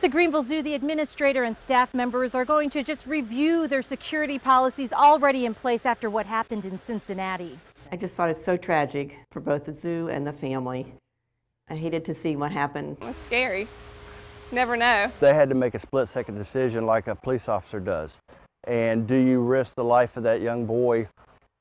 the Greenville Zoo, the administrator and staff members are going to just review their security policies already in place after what happened in Cincinnati. I just thought it's so tragic for both the zoo and the family. I hated to see what happened. It was scary. Never know. They had to make a split second decision like a police officer does. And do you risk the life of that young boy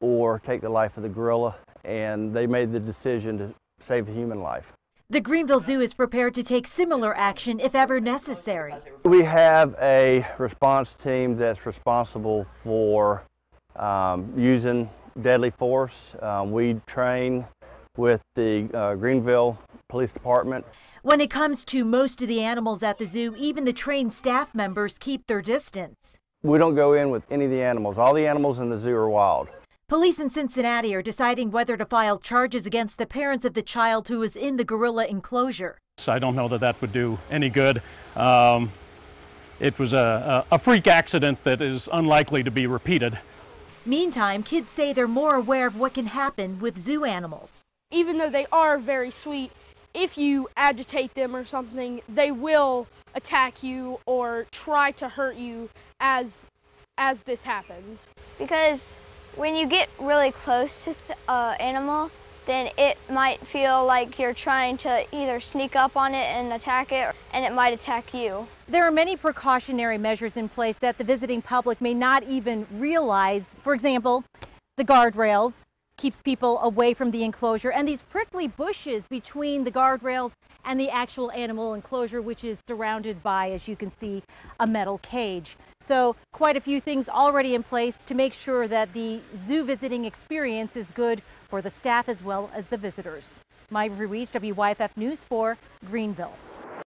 or take the life of the gorilla? And they made the decision to save the human life. The Greenville Zoo is prepared to take similar action if ever necessary. We have a response team that's responsible for um, using deadly force. Um, we train with the uh, Greenville Police Department. When it comes to most of the animals at the zoo, even the trained staff members keep their distance. We don't go in with any of the animals. All the animals in the zoo are wild. Police in Cincinnati are deciding whether to file charges against the parents of the child who was in the gorilla enclosure. I don't know that that would do any good. Um, it was a, a, freak accident that is unlikely to be repeated. Meantime, kids say they're more aware of what can happen with zoo animals. Even though they are very sweet, if you agitate them or something, they will attack you or try to hurt you as as this happens. Because when you get really close to an uh, animal, then it might feel like you're trying to either sneak up on it and attack it, and it might attack you. There are many precautionary measures in place that the visiting public may not even realize. For example, the guardrails, keeps people away from the enclosure and these prickly bushes between the guardrails and the actual animal enclosure which is surrounded by as you can see a metal cage so quite a few things already in place to make sure that the zoo visiting experience is good for the staff as well as the visitors. Myra Ruiz, WYFF News 4, Greenville.